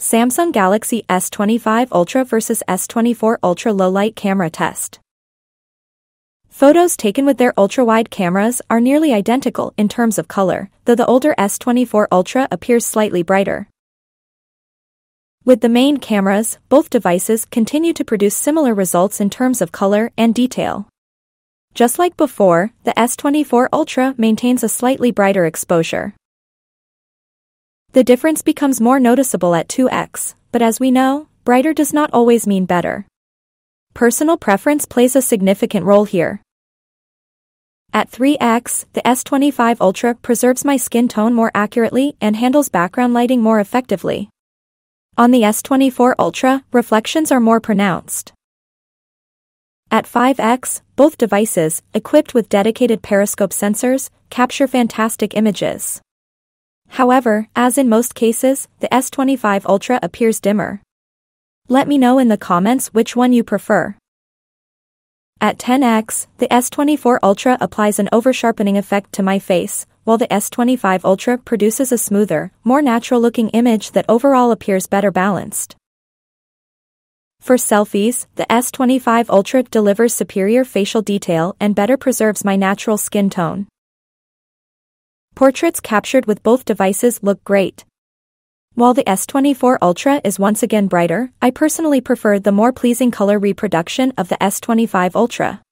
Samsung Galaxy S25 Ultra vs S24 Ultra Low Light Camera Test. Photos taken with their ultra-wide cameras are nearly identical in terms of color, though the older S24 Ultra appears slightly brighter. With the main cameras, both devices continue to produce similar results in terms of color and detail. Just like before, the S24 Ultra maintains a slightly brighter exposure. The difference becomes more noticeable at 2x, but as we know, brighter does not always mean better. Personal preference plays a significant role here. At 3x, the S25 Ultra preserves my skin tone more accurately and handles background lighting more effectively. On the S24 Ultra, reflections are more pronounced. At 5x, both devices, equipped with dedicated periscope sensors, capture fantastic images. However, as in most cases, the S25 Ultra appears dimmer. Let me know in the comments which one you prefer. At 10x, the S24 Ultra applies an oversharpening effect to my face, while the S25 Ultra produces a smoother, more natural-looking image that overall appears better balanced. For selfies, the S25 Ultra delivers superior facial detail and better preserves my natural skin tone. Portraits captured with both devices look great. While the S24 Ultra is once again brighter, I personally prefer the more pleasing color reproduction of the S25 Ultra.